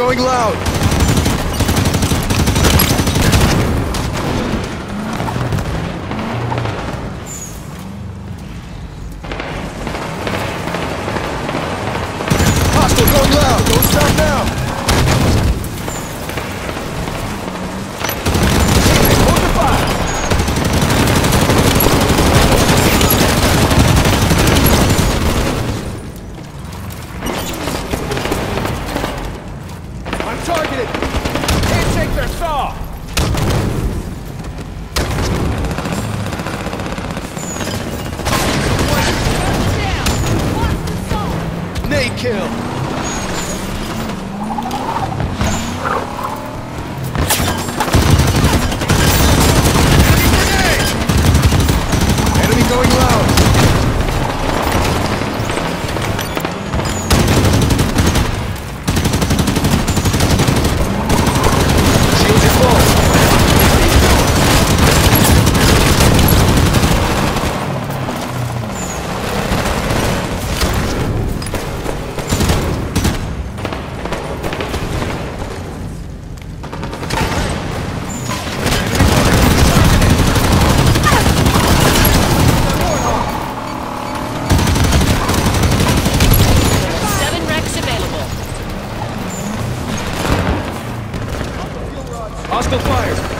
going loud! Hostile going loud! Don't stop now! Kill! Hostile fire!